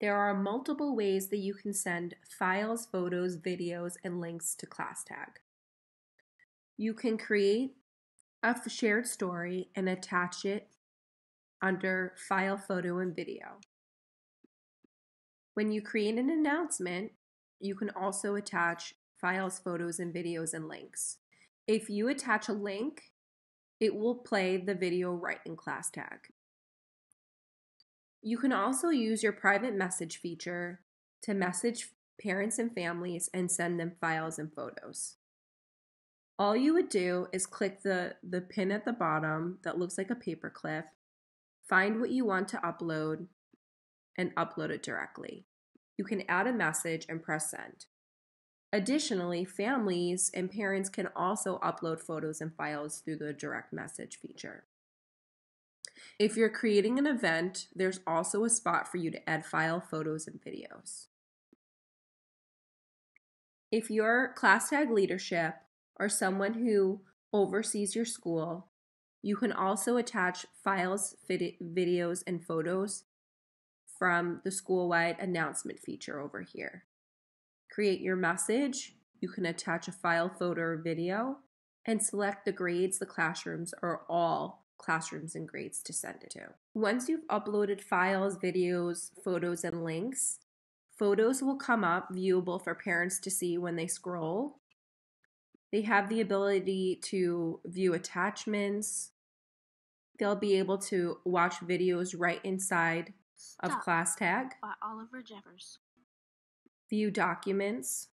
There are multiple ways that you can send files, photos, videos, and links to ClassTag. You can create a shared story and attach it under File, Photo, and Video. When you create an announcement, you can also attach files, photos, and videos and links. If you attach a link, it will play the video right in ClassTag. You can also use your private message feature to message parents and families and send them files and photos. All you would do is click the, the pin at the bottom that looks like a paperclip, find what you want to upload, and upload it directly. You can add a message and press send. Additionally, families and parents can also upload photos and files through the direct message feature. If you're creating an event, there's also a spot for you to add file, photos, and videos. If you're ClassTag leadership or someone who oversees your school, you can also attach files, videos, and photos from the school-wide announcement feature over here create your message, you can attach a file, photo, or video, and select the grades, the classrooms, or all classrooms and grades to send it to. Once you've uploaded files, videos, photos, and links, photos will come up viewable for parents to see when they scroll. They have the ability to view attachments. They'll be able to watch videos right inside Stop. of ClassTag. By Oliver Jeffers view documents,